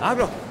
Hablo.